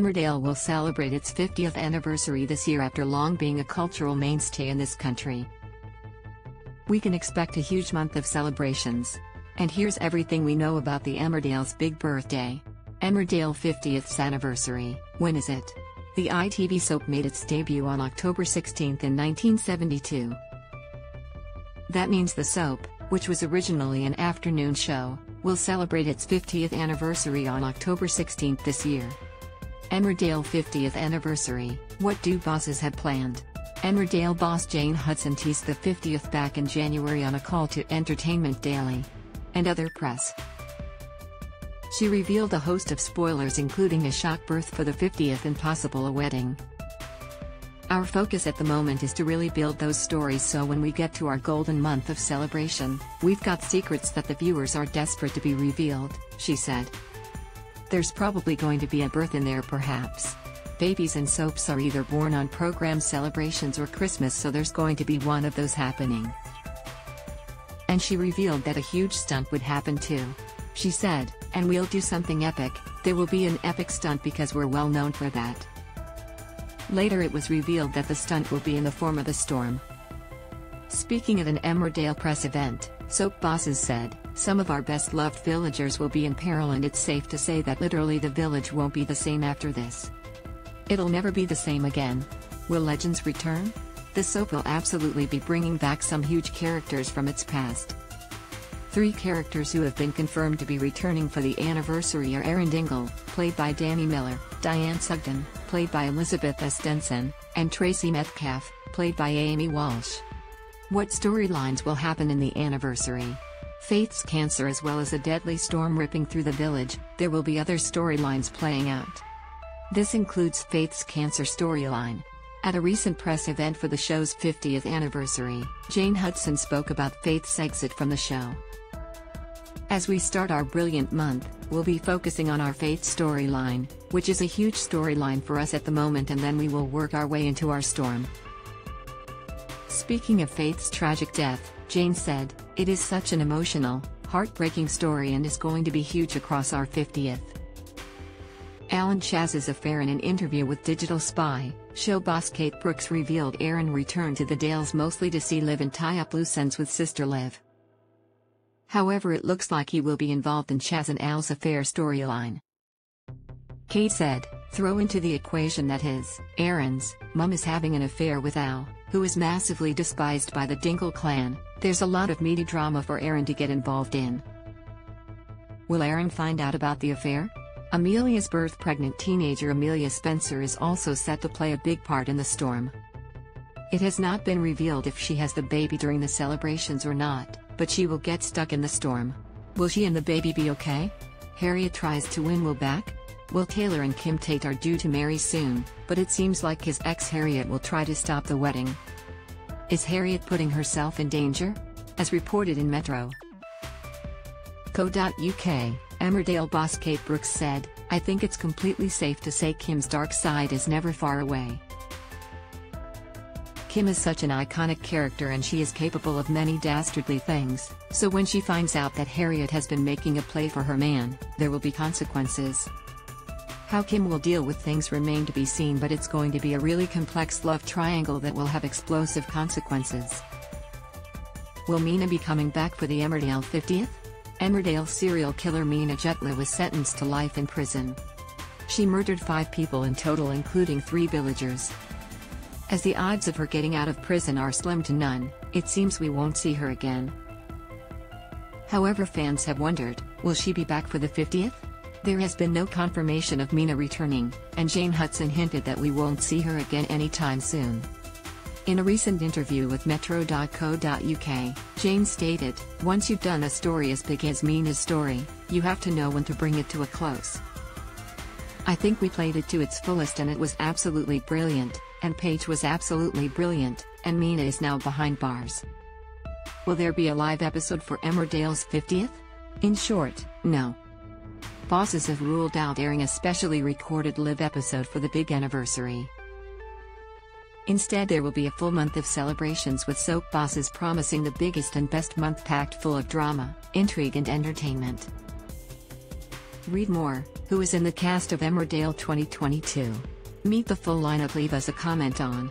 Emmerdale will celebrate its 50th anniversary this year after long being a cultural mainstay in this country. We can expect a huge month of celebrations. And here's everything we know about the Emmerdale's big birthday. Emmerdale 50th anniversary, when is it? The ITV soap made its debut on October 16 in 1972. That means the soap, which was originally an afternoon show, will celebrate its 50th anniversary on October 16 this year. Emmerdale 50th anniversary, what do bosses have planned? Emmerdale boss Jane Hudson teased the 50th back in January on a call to Entertainment Daily. And other press. She revealed a host of spoilers including a shock birth for the 50th and possible a wedding. Our focus at the moment is to really build those stories so when we get to our golden month of celebration, we've got secrets that the viewers are desperate to be revealed, she said. There's probably going to be a birth in there perhaps. Babies and soaps are either born on program celebrations or Christmas so there's going to be one of those happening. And she revealed that a huge stunt would happen too. She said, and we'll do something epic, there will be an epic stunt because we're well known for that. Later it was revealed that the stunt will be in the form of a storm. Speaking at an Emmerdale press event, soap bosses said, some of our best loved villagers will be in peril and it's safe to say that literally the village won't be the same after this. It'll never be the same again. Will legends return? The soap will absolutely be bringing back some huge characters from its past. Three characters who have been confirmed to be returning for the anniversary are Aaron Dingle, played by Danny Miller, Diane Sugden, played by Elizabeth Estensen, and Tracy Metcalfe, played by Amy Walsh. What storylines will happen in the anniversary? Faith's cancer as well as a deadly storm ripping through the village, there will be other storylines playing out. This includes Faith's cancer storyline. At a recent press event for the show's 50th anniversary, Jane Hudson spoke about Faith's exit from the show. As we start our brilliant month, we'll be focusing on our faith storyline, which is a huge storyline for us at the moment, and then we will work our way into our storm. Speaking of Faith's tragic death, Jane said, It is such an emotional, heartbreaking story and is going to be huge across our 50th. Alan Chaz's affair in an interview with Digital Spy, show boss Kate Brooks revealed Aaron returned to the Dales mostly to see Liv and tie up loose ends with sister Liv. However it looks like he will be involved in Chaz and Al's affair storyline. Kate said, throw into the equation that his, Aaron's, mum is having an affair with Al, who is massively despised by the Dingle clan, there's a lot of meaty drama for Aaron to get involved in. Will Aaron find out about the affair? Amelia's birth pregnant teenager Amelia Spencer is also set to play a big part in the storm. It has not been revealed if she has the baby during the celebrations or not but she will get stuck in the storm. Will she and the baby be okay? Harriet tries to win Will back? Will Taylor and Kim Tate are due to marry soon, but it seems like his ex Harriet will try to stop the wedding. Is Harriet putting herself in danger? As reported in Metro. Co.uk, Emmerdale boss Kate Brooks said, I think it's completely safe to say Kim's dark side is never far away. Kim is such an iconic character and she is capable of many dastardly things, so when she finds out that Harriet has been making a play for her man, there will be consequences. How Kim will deal with things remain to be seen but it's going to be a really complex love triangle that will have explosive consequences. Will Mina be coming back for the Emmerdale 50th? Emmerdale serial killer Mina Jutla was sentenced to life in prison. She murdered five people in total including three villagers. As the odds of her getting out of prison are slim to none, it seems we won't see her again. However fans have wondered, will she be back for the 50th? There has been no confirmation of Mina returning, and Jane Hudson hinted that we won't see her again anytime soon. In a recent interview with Metro.co.uk, Jane stated, Once you've done a story as big as Mina's story, you have to know when to bring it to a close. I think we played it to its fullest and it was absolutely brilliant, and Paige was absolutely brilliant, and Mina is now behind bars. Will there be a live episode for Emmerdale's 50th? In short, no. Bosses have ruled out airing a specially recorded live episode for the big anniversary. Instead, there will be a full month of celebrations with soap bosses promising the biggest and best month packed full of drama, intrigue, and entertainment. Read more, who is in the cast of Emmerdale 2022. Meet the full lineup leave us a comment on